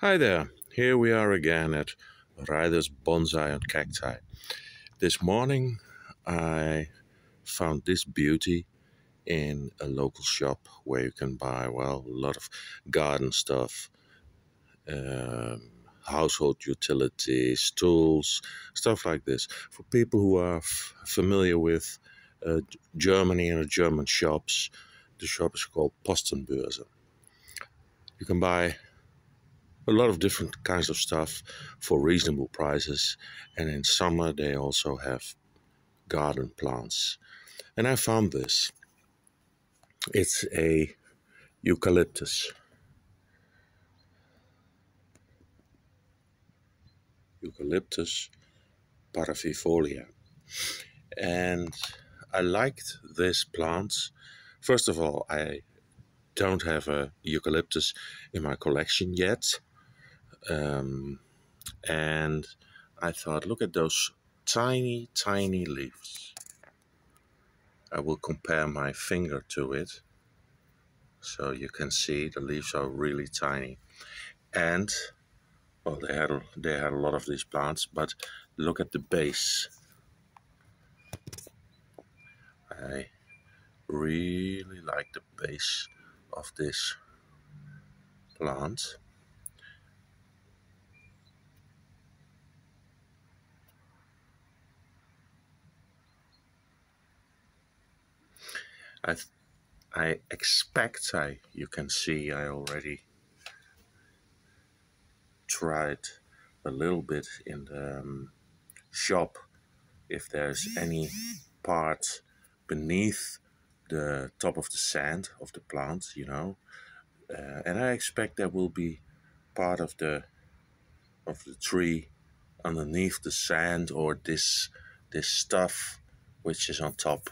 Hi there, here we are again at Reyder's Bonsai and Cacti. This morning I found this beauty in a local shop where you can buy, well, a lot of garden stuff, um, household utilities, tools, stuff like this. For people who are familiar with uh, Germany and the German shops, the shop is called Postenbörse. You can buy a lot of different kinds of stuff for reasonable prices. And in summer, they also have garden plants. And I found this. It's a eucalyptus. Eucalyptus parvifolia. And I liked this plant. First of all, I don't have a eucalyptus in my collection yet um, and I thought, look at those tiny, tiny leaves. I will compare my finger to it so you can see the leaves are really tiny. And well, they had they had a lot of these plants, but look at the base. I really like the base of this plant. I, I expect I, you can see I already tried a little bit in the um, shop if there's any part beneath the top of the sand of the plant, you know. Uh, and I expect there will be part of the of the tree underneath the sand or this this stuff which is on top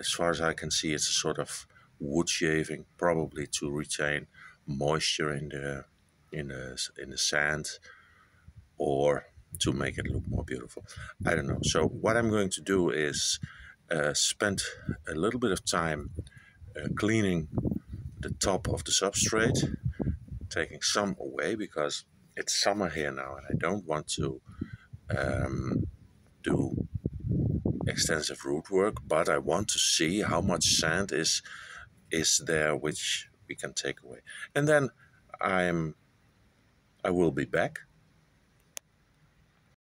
as far as I can see, it's a sort of wood shaving, probably to retain moisture in the in the in the sand, or to make it look more beautiful. I don't know. So what I'm going to do is uh, spend a little bit of time uh, cleaning the top of the substrate, taking some away because it's summer here now, and I don't want to um, do extensive root work, but I want to see how much sand is is there which we can take away. And then I'm I will be back